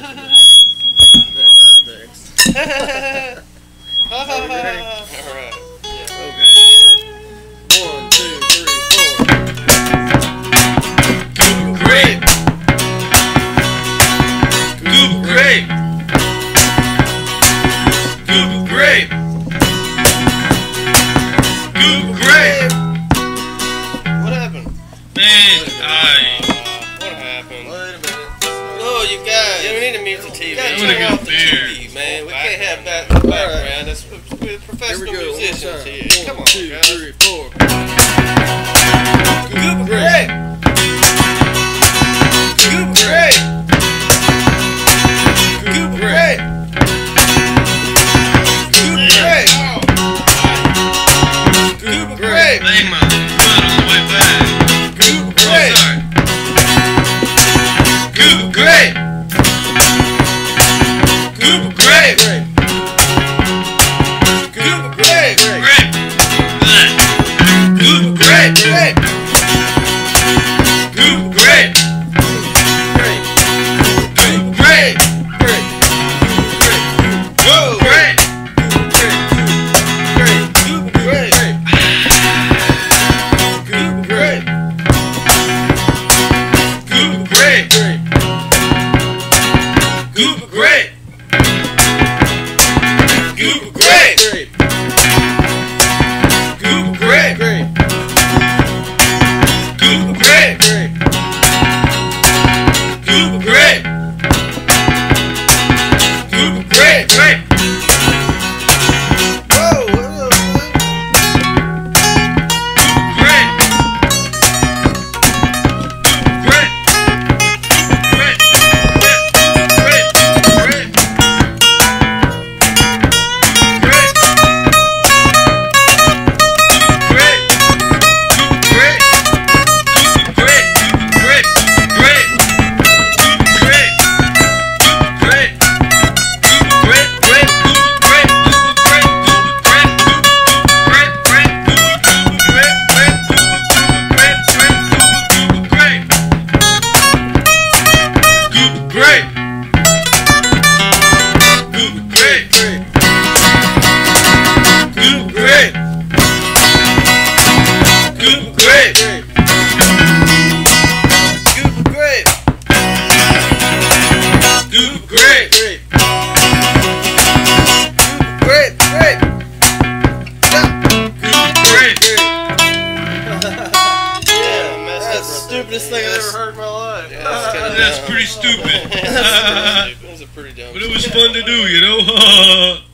that uh, context. Alright. into TV. Yeah, turn off the TV, man. We can't have back background. That's, we're professional we musicians here. One, Come on, two, guys. three, four. Good, great. Good, great. great You regret. You regret. You regret. You regret. Goober grape. Great. Goober grape. Goober grape. Great. Grape. Grape. Great! Yeah, man, That's stupidest thing I've ever heard in my life. Yeah, that's kinda That's pretty stupid. That's pretty stupid. That's a pretty dumb. But it was fun to do, you know?